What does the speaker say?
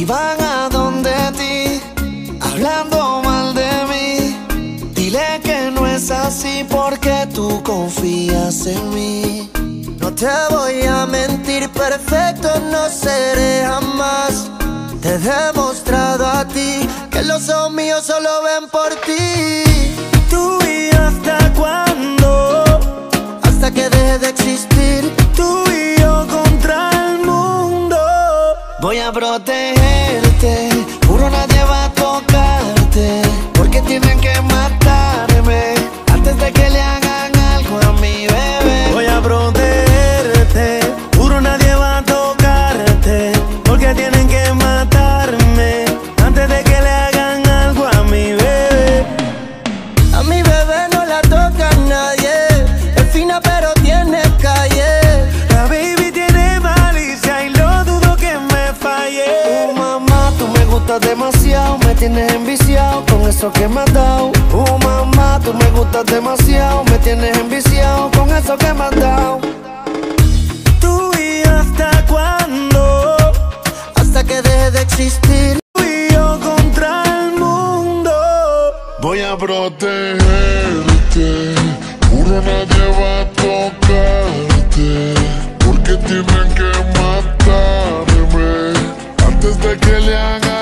Si van a donde ti, hablando mal de mí, dile que no es así porque tú confías en mí. No te voy a mentir, perfecto no seré jamás. Te he demostrado a ti que los ojos míos solo ven por ti. A protegerte, juro nadie va a tocarte, porque tienen que matarme. Antes de que le hagan algo a mi bebé. Voy a protegerte, juro nadie va a tocarte, porque tienen que matarme demasiado, me tienes enviciado con eso que me has dado. Oh mamá, tú me gustas demasiado, me tienes enviciado con eso que me has dado. Tú y hasta cuándo, hasta que deje de existir. Tú y yo contra el mundo. Voy a protegerte, juro nadie va a tocarte, porque tienen que matarme antes de que le hagan